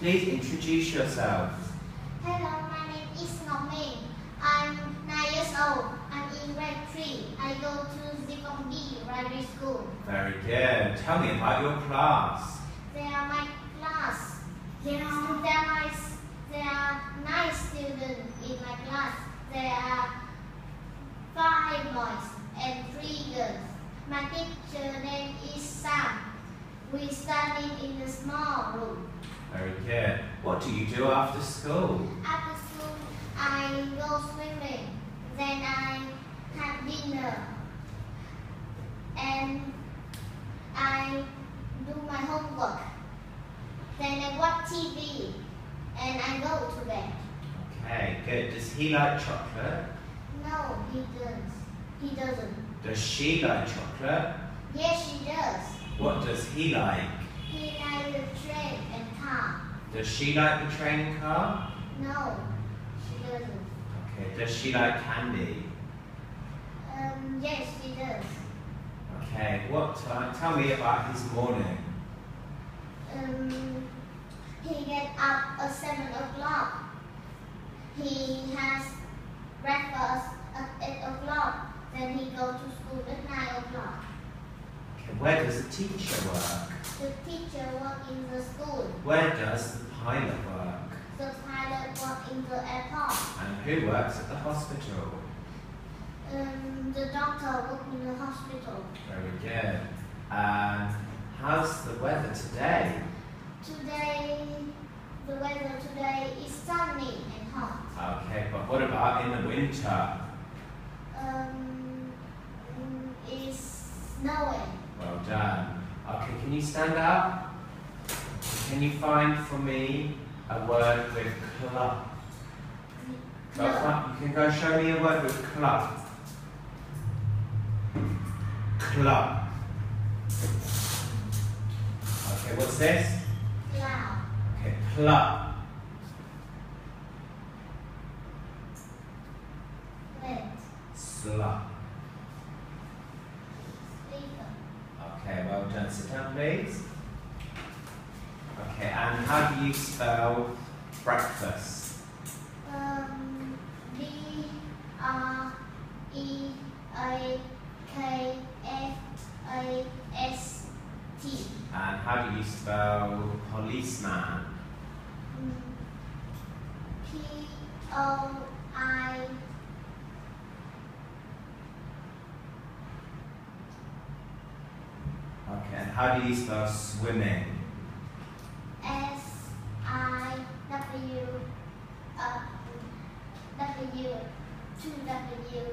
Please introduce yourself. Hello, my name is Ngọc Minh. I'm 9 years old. I'm in grade 3. I go to Dịch Vọng B Primary School. Very good. Tell me about your class. They are my class. They are, they are, my, they are nine students in my class. There are five boys and three girls. My teacher name is Sam. We study in a small room. Very good. What do you do after school? After school, I go swimming. Then I have dinner. And I do my homework. Then I watch TV. And I go to bed. Okay, good. Does he like chocolate? No, he doesn't. He doesn't. Does she like chocolate? Yes, she does. What does he like? He likes the train and car. Does she like the train and car? No, she doesn't. Okay. Does she like candy? Um, yes, she does. Okay. What? Uh, tell me about his morning. Um, he get up at seven o'clock. He has breakfast at eight o'clock. Then he go to school at nine o'clock. Okay. Where does the teacher work? The teacher work in the school. Where does the pilot work? The pilot work in the airport. And who works at the hospital? Um, the doctor work in the hospital. Very good. And how's the weather today? Today, the weather today is sunny and hot. Okay, but what about in the winter? Um, mm, it's snowing. Well done. Okay, can you stand up? Can you find for me a word with club? No. You can go show me a word with club. Club. Okay, what's this? Cloud. Okay, club. Wind. Okay, well done. Sit down, please. Okay, and how do you spell breakfast? Um, B R E A K F A S T. And how do you spell policeman? Mm, P O I Okay, and how do you spell swimming? S I W uh, W two W